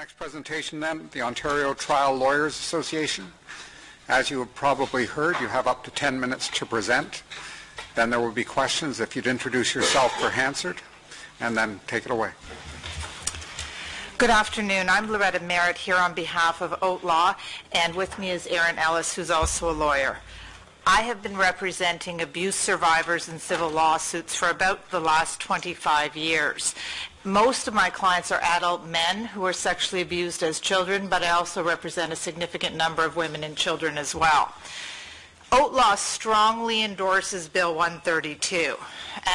Next presentation then, the Ontario Trial Lawyers Association. As you have probably heard, you have up to 10 minutes to present. Then there will be questions if you'd introduce yourself for Hansard, and then take it away. Good afternoon. I'm Loretta Merritt here on behalf of OTLA, and with me is Erin Ellis, who's also a lawyer. I have been representing abuse survivors in civil lawsuits for about the last 25 years. Most of my clients are adult men who were sexually abused as children, but I also represent a significant number of women and children as well. OTLA strongly endorses Bill 132,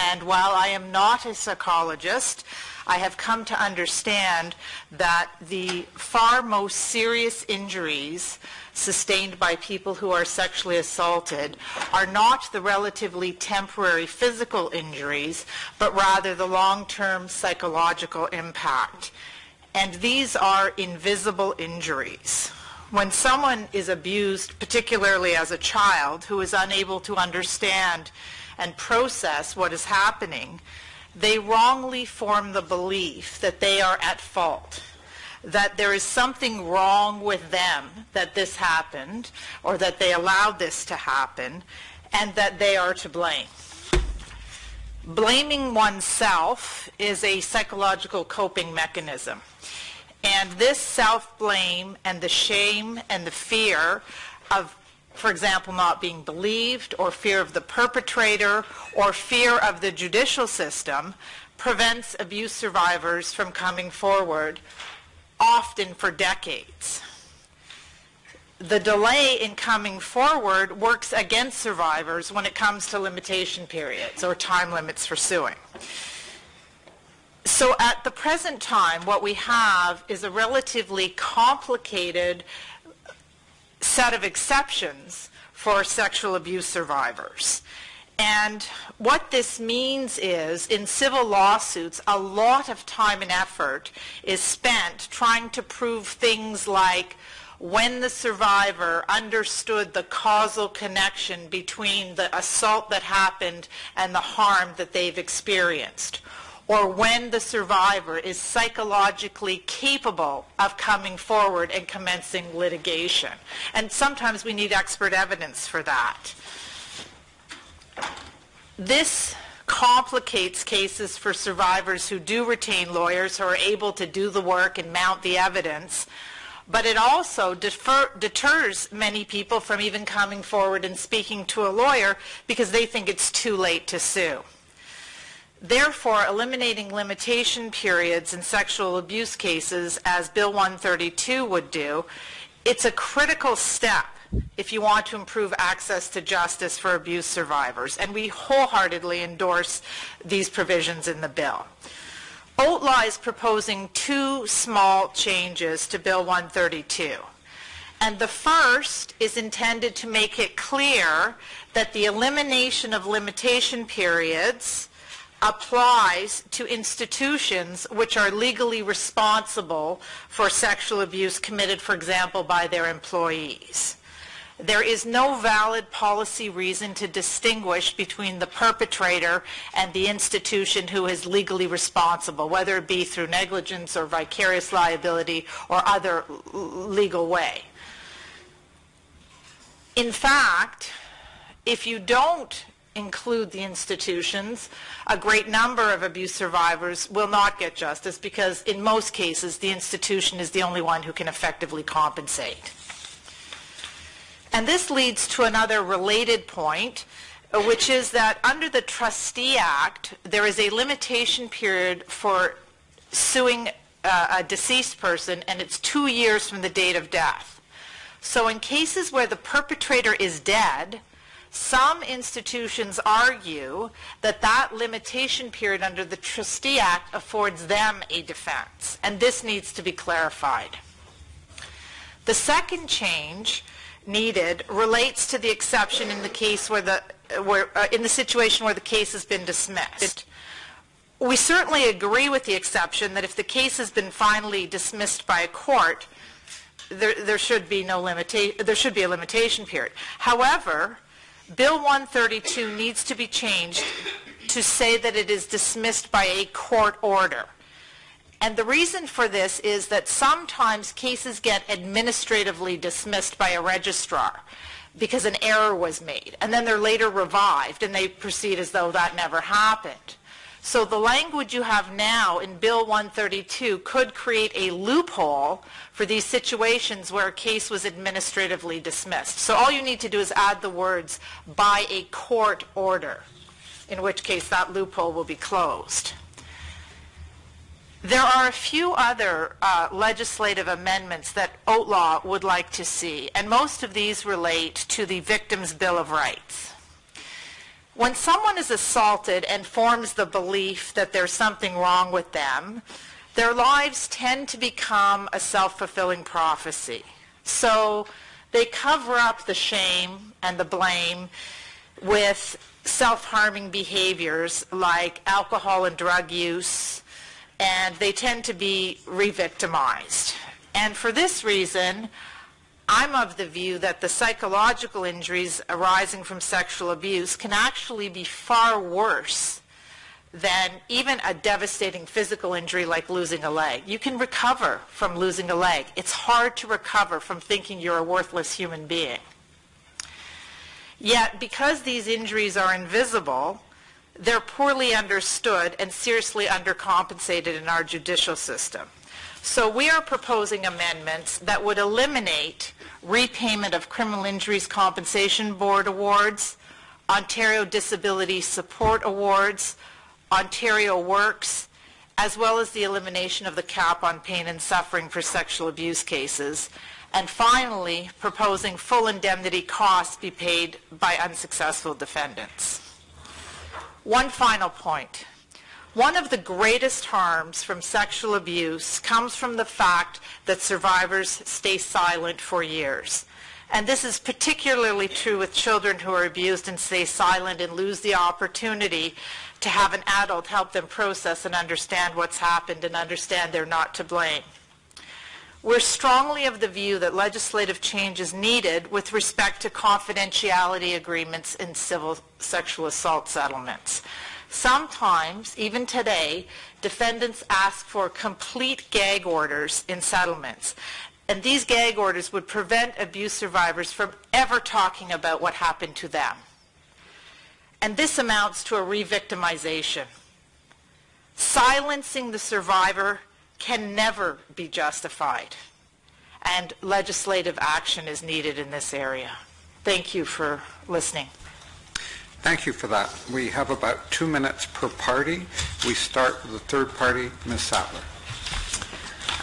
and while I am not a psychologist, I have come to understand that the far most serious injuries sustained by people who are sexually assaulted are not the relatively temporary physical injuries, but rather the long-term psychological impact. And these are invisible injuries. When someone is abused, particularly as a child, who is unable to understand and process what is happening, they wrongly form the belief that they are at fault that there is something wrong with them that this happened or that they allowed this to happen and that they are to blame. Blaming oneself is a psychological coping mechanism. And this self-blame and the shame and the fear of, for example, not being believed or fear of the perpetrator or fear of the judicial system prevents abuse survivors from coming forward often for decades. The delay in coming forward works against survivors when it comes to limitation periods or time limits for suing. So at the present time, what we have is a relatively complicated set of exceptions for sexual abuse survivors. And what this means is, in civil lawsuits, a lot of time and effort is spent trying to prove things like when the survivor understood the causal connection between the assault that happened and the harm that they've experienced, or when the survivor is psychologically capable of coming forward and commencing litigation. And sometimes we need expert evidence for that. This complicates cases for survivors who do retain lawyers who are able to do the work and mount the evidence, but it also defer, deters many people from even coming forward and speaking to a lawyer because they think it's too late to sue. Therefore, eliminating limitation periods in sexual abuse cases, as Bill 132 would do, it's a critical step if you want to improve access to justice for abuse survivors. And we wholeheartedly endorse these provisions in the bill. OTLA is proposing two small changes to Bill 132. And the first is intended to make it clear that the elimination of limitation periods applies to institutions which are legally responsible for sexual abuse committed, for example, by their employees. There is no valid policy reason to distinguish between the perpetrator and the institution who is legally responsible, whether it be through negligence or vicarious liability or other legal way. In fact, if you don't include the institutions, a great number of abuse survivors will not get justice because in most cases the institution is the only one who can effectively compensate. And this leads to another related point, uh, which is that under the Trustee Act, there is a limitation period for suing uh, a deceased person, and it's two years from the date of death. So in cases where the perpetrator is dead, some institutions argue that that limitation period under the Trustee Act affords them a defense, and this needs to be clarified. The second change needed relates to the exception in the case where the where uh, in the situation where the case has been dismissed. We certainly agree with the exception that if the case has been finally dismissed by a court, there, there should be no limitation. There should be a limitation period. However, Bill 132 needs to be changed to say that it is dismissed by a court order. And the reason for this is that sometimes cases get administratively dismissed by a registrar because an error was made, and then they're later revived, and they proceed as though that never happened. So the language you have now in Bill 132 could create a loophole for these situations where a case was administratively dismissed. So all you need to do is add the words "by a court order," in which case that loophole will be closed. There are a few other uh, legislative amendments that OTLA would like to see, and most of these relate to the Victim's Bill of Rights. When someone is assaulted and forms the belief that there's something wrong with them, their lives tend to become a self-fulfilling prophecy. So they cover up the shame and the blame with self-harming behaviors like alcohol and drug use, and they tend to be re-victimized. And for this reason, I'm of the view that the psychological injuries arising from sexual abuse can actually be far worse than even a devastating physical injury like losing a leg. You can recover from losing a leg. It's hard to recover from thinking you're a worthless human being. Yet, because these injuries are invisible, they're poorly understood and seriously undercompensated in our judicial system. So we are proposing amendments that would eliminate repayment of Criminal Injuries Compensation Board awards, Ontario Disability Support Awards, Ontario Works, as well as the elimination of the cap on pain and suffering for sexual abuse cases. And finally, proposing full indemnity costs be paid by unsuccessful defendants. One final point. One of the greatest harms from sexual abuse comes from the fact that survivors stay silent for years. And this is particularly true with children who are abused and stay silent and lose the opportunity to have an adult help them process and understand what's happened and understand they're not to blame. We're strongly of the view that legislative change is needed with respect to confidentiality agreements in civil sexual assault settlements. Sometimes, even today, defendants ask for complete gag orders in settlements. And these gag orders would prevent abuse survivors from ever talking about what happened to them. And this amounts to a re-victimization. Silencing the survivor can never be justified. And legislative action is needed in this area. Thank you for listening. Thank you for that. We have about two minutes per party. We start with the third party, Ms. Sattler.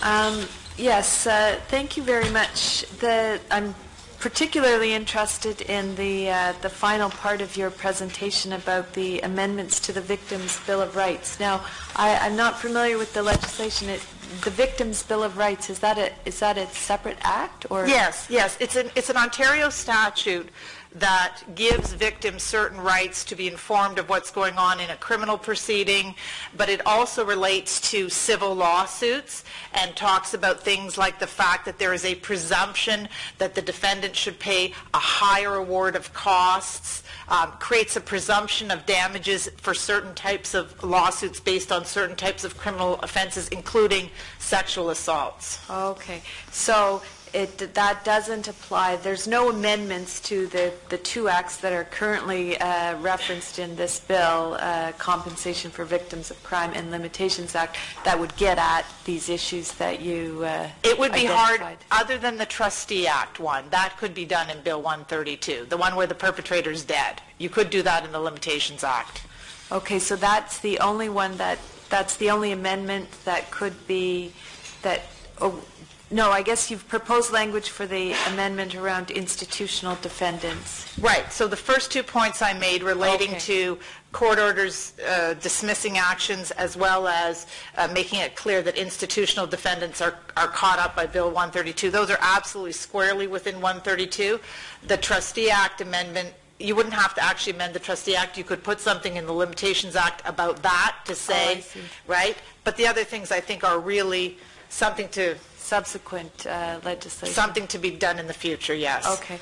Um, Yes, uh, thank you very much. The, I'm particularly interested in the, uh, the final part of your presentation about the amendments to the Victims' Bill of Rights. Now, I, I'm not familiar with the legislation. It, the Victims' Bill of Rights, is that a, is that a separate act, or? Yes, yes. It's an, it's an Ontario statute that gives victims certain rights to be informed of what's going on in a criminal proceeding, but it also relates to civil lawsuits and talks about things like the fact that there is a presumption that the defendant should pay a higher award of costs, um, creates a presumption of damages for certain types of lawsuits based on certain types of criminal offenses, including sexual assaults. Okay, so it, that doesn't apply, there's no amendments to the, the two acts that are currently uh, referenced in this bill, uh, Compensation for Victims of Crime and Limitations Act, that would get at these issues that you uh, It would be hard, other than the Trustee Act one, that could be done in Bill 132, the one where the perpetrator's dead. You could do that in the Limitations Act. Okay, so that's the only one that, that's the only amendment that could be, that, oh, no, I guess you've proposed language for the amendment around institutional defendants. Right, so the first two points I made relating Okay. to court orders uh, dismissing actions as well as uh, making it clear that institutional defendants are are caught up by Bill 132, those are absolutely squarely within 132. The Trustee Act amendment, you wouldn't have to actually amend the Trustee Act, you could put something in the Limitations Act about that to say, see. right? But the other things I think are really something to subsequent uh, legislation? Something to be done in the future, yes. Okay.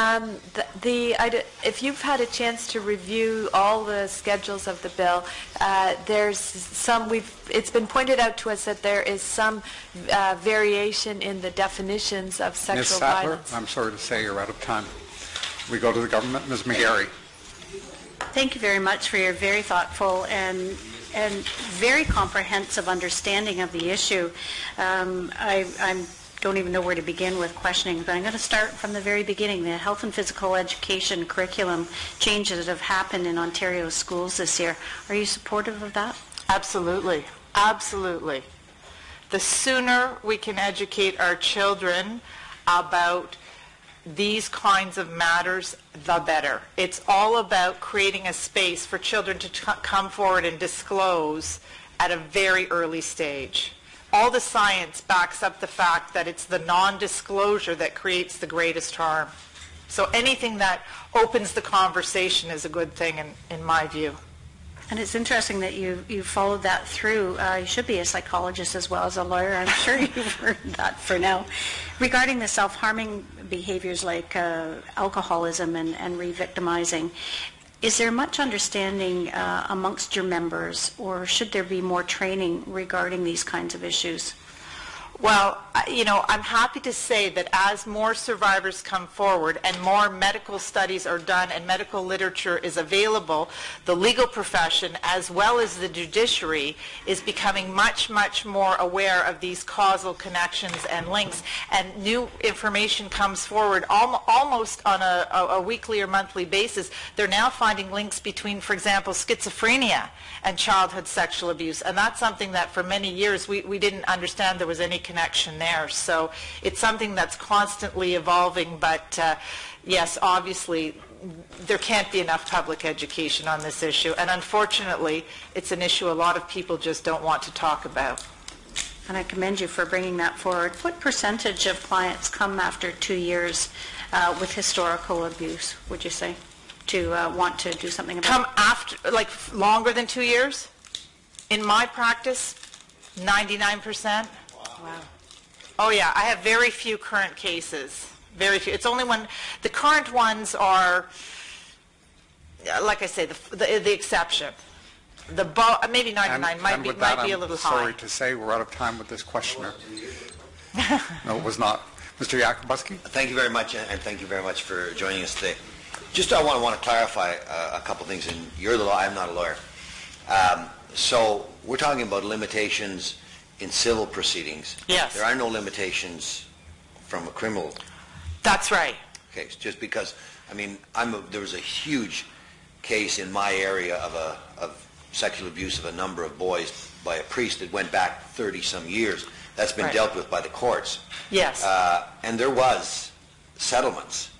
Um, the- The, I d- if you've had a chance to review all the schedules of the bill, uh, there's some, we've, it's been pointed out to us that there is some uh, variation in the definitions of sexual Ms. sexual Sattler, violence. I'm sorry to say you're out of time. We go to the government. Ms. McGarry. Thank you very much for your very thoughtful and, and very comprehensive understanding of the issue. Um, I I'm, don't even know where to begin with questioning, but I'm going to start from the very beginning. The health and physical education curriculum changes that have happened in Ontario schools this year. Are you supportive of that? Absolutely, absolutely. The sooner we can educate our children about these kinds of matters, the better. It's all about creating a space for children to come forward and disclose at a very early stage. All the science backs up the fact that it's the non-disclosure that creates the greatest harm. So anything that opens the conversation is a good thing in, in my view. And it's interesting that you, you followed that through. Uh, you should be a psychologist as well as a lawyer. I'm sure you've heard that for now. Regarding the self-harming behaviors like uh, alcoholism and, and re-victimizing, is there much understanding uh, amongst your members, or should there be more training regarding these kinds of issues? Well, you know, I'm happy to say that as more survivors come forward and more medical studies are done and medical literature is available, the legal profession as well as the judiciary is becoming much, much more aware of these causal connections and links. And new information comes forward almo- almost on a, a a weekly or monthly basis. They're now finding links between, for example, schizophrenia and childhood sexual abuse. And that's something that for many years we, we didn't understand there was any connection there. So it's something that's constantly evolving, but uh, yes, obviously there can't be enough public education on this issue. And unfortunately, it's an issue a lot of people just don't want to talk about. And I commend you for bringing that forward. What percentage of clients come after two years uh, with historical abuse, would you say, to uh, want to do something about it? Come after, like longer than two years? In my practice, 99%. Wow. Oh, yeah, I have very few current cases, very few. It's only when, the current ones are, like I say, the, the the exception. The, bo- maybe And- 99, might and be, with that, might be a I'm little high. Sorry to say, we're out of time with this questioner. No, it was not. Mr. Yakabuski? Thank you very much, and thank you very much for joining us today. Just I want, to want to clarify uh, a couple things, and you're the law, I'm not a lawyer. Um, So, we're talking about limitations in civil proceedings. Yes. There are no limitations from a criminal That's right. case, just because, I mean, I'm, a- there was a huge case in my area of a, of sexual abuse of a number of boys by a priest that went back 30-some years. That's been Right. dealt with by the courts. Yes. Uh, And there was settlements.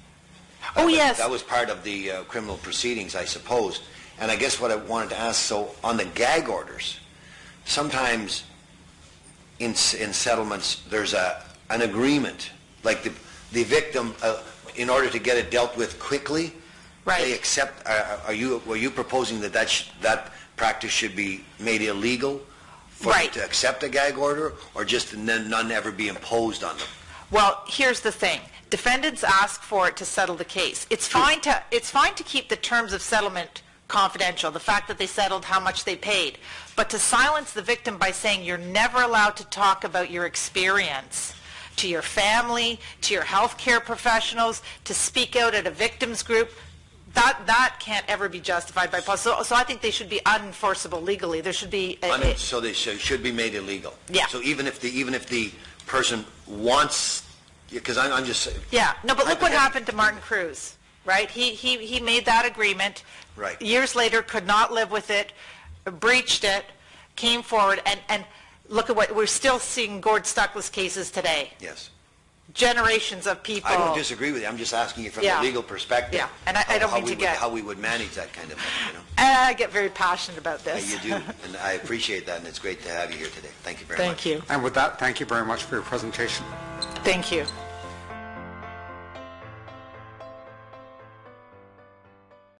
Oh, That was- yes. That was part of the uh, criminal proceedings, I suppose. And I guess what I wanted to ask, so on the gag orders, sometimes in in settlements, there's a, an agreement, like the the victim, uh, in order to get it dealt with quickly, Right. they accept, are are you, were you proposing that that sh- that practice should be made illegal? For them Right. to accept a gag order, or just none none ever be imposed on them? Well, here's the thing. Defendants ask for it to settle the case. It's fine to, it's fine to keep the terms of settlement confidential, the fact that they settled how much they paid. But to silence the victim by saying you're never allowed to talk about your experience to your family, to your healthcare professionals, to speak out at a victims group, that, that can't ever be justified by policy. So, so I think they should be unenforceable legally. There should be, a- Un- So they should should be made illegal? Yeah. So even if the, even if the person wants, because I'm I'm just, Yeah, no, but look what happened to Martin Kruze, right? He, he, he made that agreement. Right. Years later, could not live with it, breached it, came forward, and, and look at what, we're still seeing Gord Stuckless cases today. yes. Generations of people. I don't disagree with you, I'm just asking you from Yeah. the legal perspective. Yeah, and I- I how- don't how mean we to would- get- How we would manage that kind of thing, you know? I get very passionate about this. You do, and I appreciate that, and it's great to have you here today. Thank you very much. Thank you, And with that, thank you very much for your presentation. thank you.